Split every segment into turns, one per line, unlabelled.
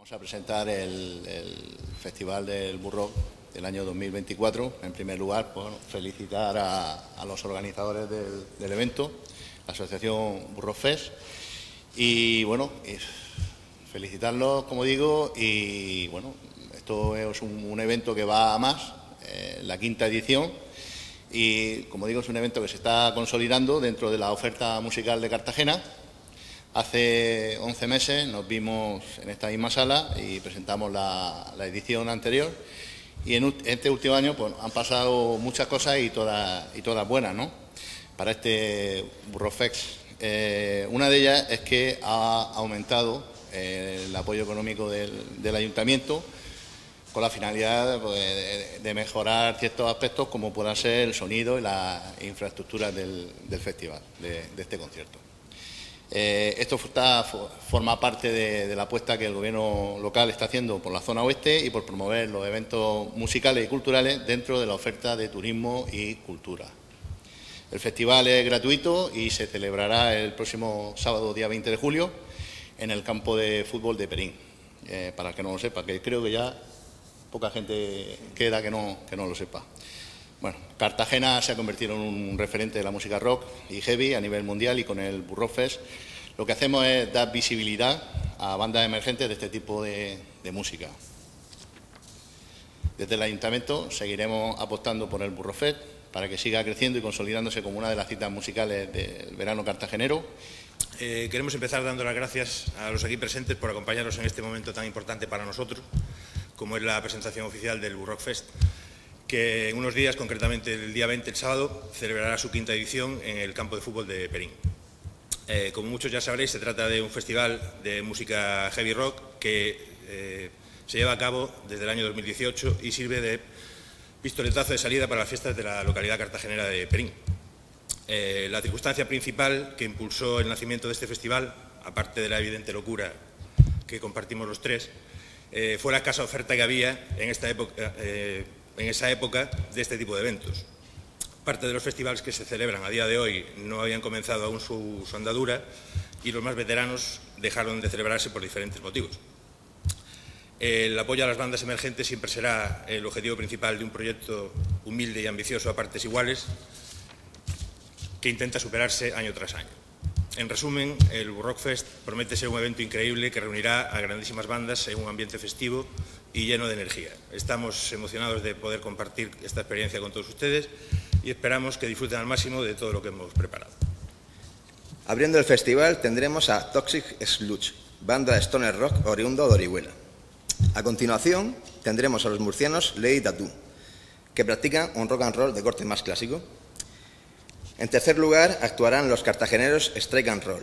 Vamos a presentar el, Festival del Burro del año 2024. En primer lugar, felicitar a, los organizadores del, evento, la Asociación Burro Fest, y bueno, felicitarlos, como digo, y bueno, esto es un, evento que va a más, eh, la quinta edición, y como digo, es un evento que se está consolidando dentro de la oferta musical de Cartagena Hace 11 meses nos vimos en esta misma sala y presentamos la, edición anterior y en este último año pues, han pasado muchas cosas y todas, buenas ¿no? para este Burrofex. Eh, una de ellas es que ha aumentado eh, el apoyo económico del, ayuntamiento con la finalidad pues, de, mejorar ciertos aspectos como puedan ser el sonido y las infraestructuras del, festival, de este concierto. Eh, esto forma parte de, la apuesta que el Gobierno local está haciendo por la zona oeste y por promover los eventos musicales y culturales dentro de la oferta de turismo y cultura. El festival es gratuito y se celebrará el próximo sábado, día 20 de julio, en el campo de fútbol de Perín. Eh, para el que no lo sepa, que creo que ya poca gente queda que no, que no lo sepa. Bueno, Cartagena se ha convertido en un referente de la música rock y heavy a nivel mundial y con el Burro Fest lo que hacemos es dar visibilidad a bandas emergentes de este tipo de, música. Desde el Ayuntamiento seguiremos apostando por el Burro Fest para que siga creciendo y consolidándose como una de las citas musicales del verano cartagenero.
Eh, queremos empezar dando las gracias a los aquí presentes por acompañarnos en este momento tan importante para nosotros, como es la presentación oficial del Burro Fest que en unos días, concretamente el día 20, el sábado, celebrará su quinta edición en el campo de fútbol de Perín. Eh, como muchos ya sabréis, se trata de un festival de música heavy rock que eh, se lleva a cabo desde el año 2018 y sirve de pistoletazo de salida para las fiestas de la localidad cartagenera de Perín. Eh, la circunstancia principal que impulsó el nacimiento de este festival, aparte de la evidente locura que compartimos los tres, fue la escasa oferta que había en esta época en esa época de este tipo de eventos. Parte de los festivales que se celebran a día de hoy no habían comenzado aún su, andadura y los más veteranos dejaron de celebrarse por diferentes motivos. El apoyo a las bandas emergentes siempre será el objetivo principal de un proyecto humilde y ambicioso a partes iguales que intenta superarse año tras año. En resumen, el Rockfest promete ser un evento increíble que reunirá a grandísimas bandas en un ambiente festivo y lleno de energía. Estamos emocionados de poder compartir esta experiencia con todos ustedes y esperamos que disfruten al máximo de todo lo que hemos preparado.
Abriendo el festival tendremos a Toxic Sludge, banda de stoner rock oriundo de Orihuela. A continuación tendremos a los murcianos Lady Tattoo, que practican un rock and roll de corte más clásico. En tercer lugar actuarán los cartageneros Strike and Roll,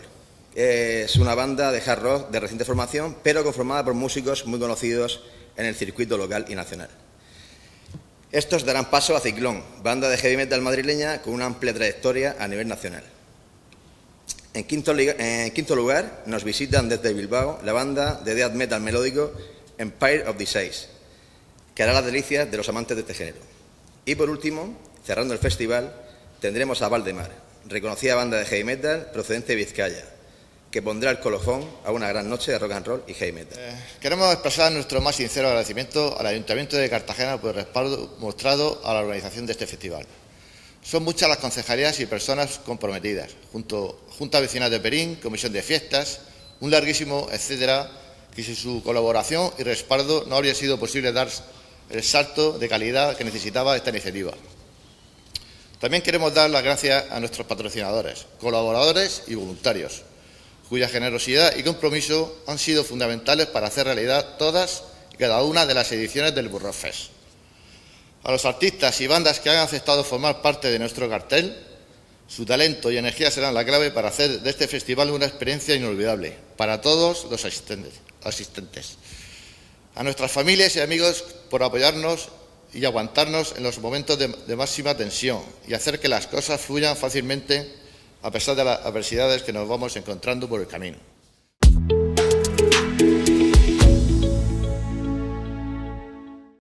es una banda de hard rock de reciente formación, pero conformada por músicos muy conocidos en el circuito local y nacional. Estos darán paso a Ciclón, banda de heavy metal madrileña con una amplia trayectoria a nivel nacional. En quinto, lugar, nos visitan desde Bilbao la banda de death metal melódico Empire of the Seas, que hará las delicias de los amantes de este género. Y por último, cerrando el festival, tendremos a Valdemar, reconocida banda de heavy metal procedente de Vizcaya, que pondrá el colofón a una gran noche de rock and roll y heavy metal. Eh,
queremos expresar nuestro más sincero agradecimiento al Ayuntamiento de Cartagena por el respaldo mostrado a la organización de este festival. Son muchas las concejalías y personas comprometidas, junto Junta Vecinal de Perín, Comisión de Fiestas, un larguísimo etcétera, que sin su colaboración y respaldo no habría sido posible dar el salto de calidad que necesitaba esta iniciativa. También queremos dar las gracias a nuestros patrocinadores, colaboradores y voluntarios, cuya generosidad y compromiso han sido fundamentales para hacer realidad todas y cada una de las ediciones del Burro Fest. A los artistas y bandas que han aceptado formar parte de nuestro cartel, su talento y energía serán la clave para hacer de este festival una experiencia inolvidable para todos los asistentes. A nuestras familias y amigos por apoyarnos y aguantarnos en los momentos de, de máxima tensión y hacer que las cosas fluyan fácilmente a pesar de las adversidades que nos vamos encontrando por el camino.